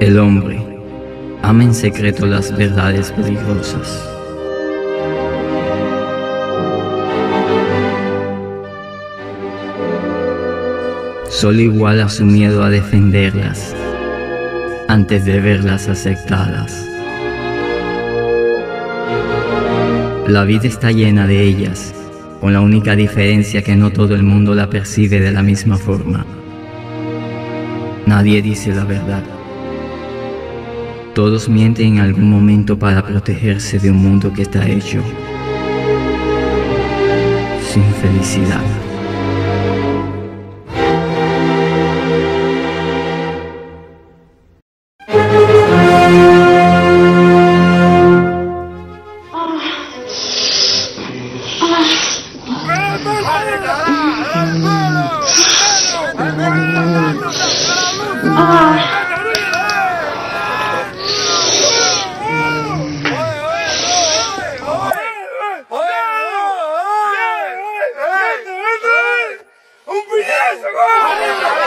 El hombre ama en secreto las verdades peligrosas. Solo iguala su miedo a defenderlas antes de verlas aceptadas. La vida está llena de ellas, con la única diferencia que no todo el mundo la percibe de la misma forma. Nadie dice la verdad. Todos mienten en algún momento para protegerse de un mundo que está hecho sin felicidad. 죽어!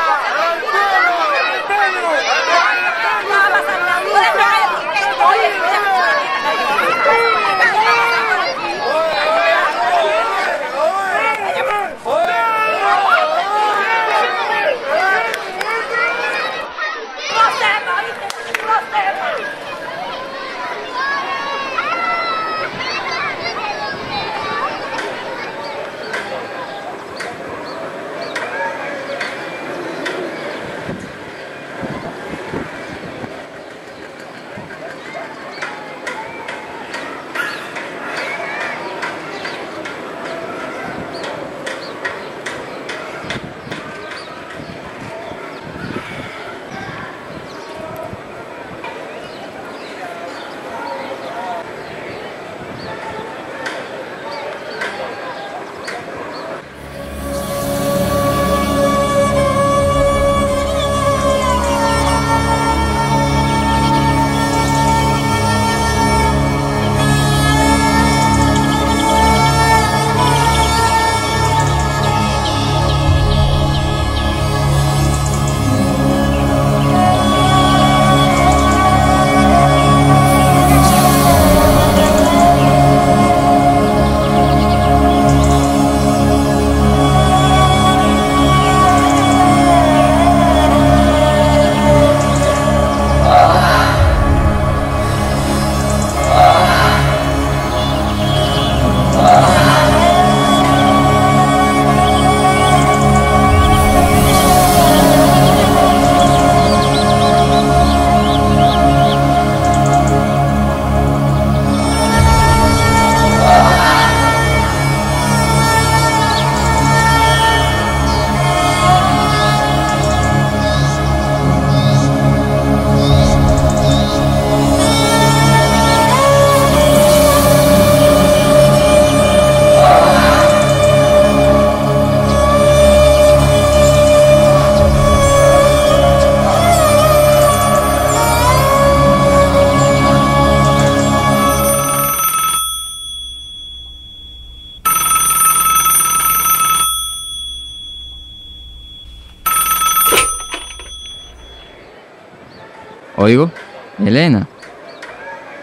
Oigo, Elena.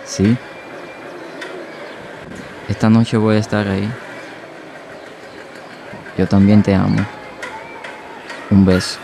Sí. Esta noche voy a estar ahí. Yo también te amo. Un beso.